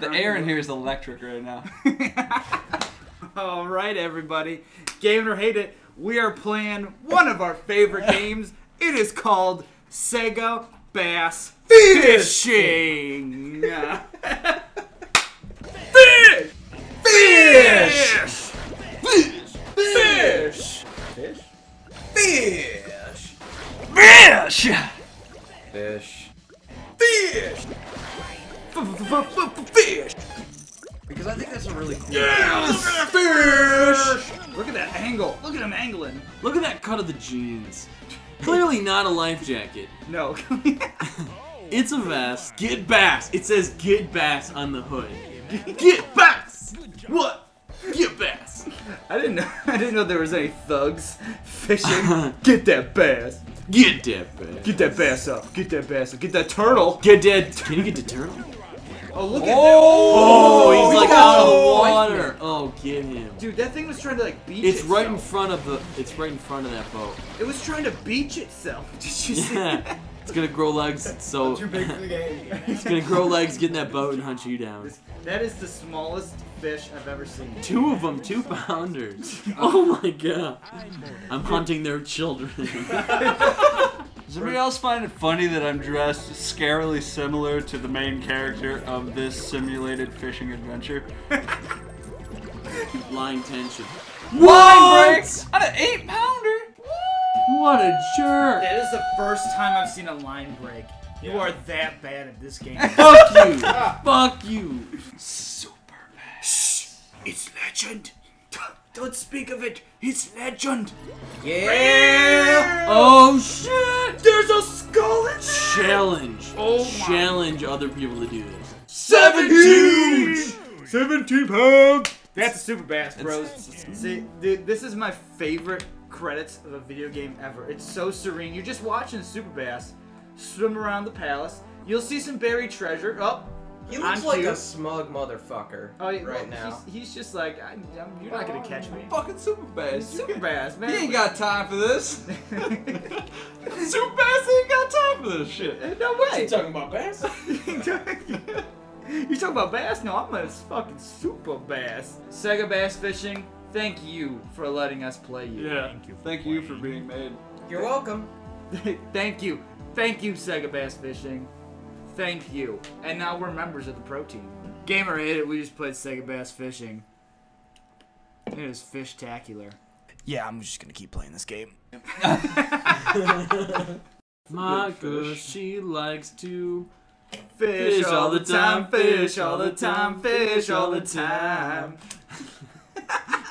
The air in here is electric right now. All right, everybody. Game or hate it, we are playing one of our favorite games. It is called Sega Bass Fishing. Fish! Fish! Fish! Fish! Fish? Fish! Fish! Fish. Fish! Because I think that's a really cool. Yes! Fish! Look at that angle. Look at him angling. Look at that cut of the jeans. Clearly not a life jacket. No. It's a vest. Get bass. It says get bass on the hood. Get bass. What? Get bass. I didn't know. I didn't know there was any thugs fishing. Get that bass. Get that bass. Get that bass up. Get that bass up. Get that turtle. Get that. Can you get the turtle? Oh, look at Oh, oh that. he's like out of oh, the water. Oh, get him. Dude, that thing was trying to like beach It's itself. right in front of the. It's right in front of that boat. It was trying to beach itself. Did you see? Yeah. It's gonna grow legs. So Too big for the game. it's gonna grow legs, get in that boat, and hunt you down. That is the smallest fish I've ever seen. Two of them, two pounders. Oh my god. I'm hunting their children. Does anybody else find it funny that I'm dressed scarily similar to the main character of this simulated fishing adventure? Line tension. Line breaks on an eight pounder. What a jerk! That is the first time I've seen a line break. You are that bad at this game. Fuck you! Fuck you! Super Shh! It's legend. Don't speak of it. It's legend. Yeah. Oh, oh shit! There's a skull in there. Challenge! Oh my- Challenge other people to do this. 17! 17 pounds! That's a super bass, bros. See, dude, this is my favorite credits of a video game ever. It's so serene. You're just watching Super Bass swim around the palace. You'll see some buried treasure. Oh, He looks On like cue. a smug motherfucker oh yeah, right well, now. He's, he's just like, I, I'm, you're not gonna catch me. Fucking super bass. Super Bass, man. He ain't got time for this. super bass ain't got time for this shit. no way. You talking about bass? you talking about bass? No, I'm a fucking super bass. Sega Bass Fishing, thank you for letting us play you. Yeah. Thank you. Thank you for being made. You're welcome. thank you. Thank you, Sega Bass Fishing. Thank you. And now we're members of the pro team. Gamer hate it, we just played Sega Bass Fishing. It is fish-tacular. Yeah, I'm just gonna keep playing this game. My girl, she likes to. Fish all the time, fish all the time, fish all the time.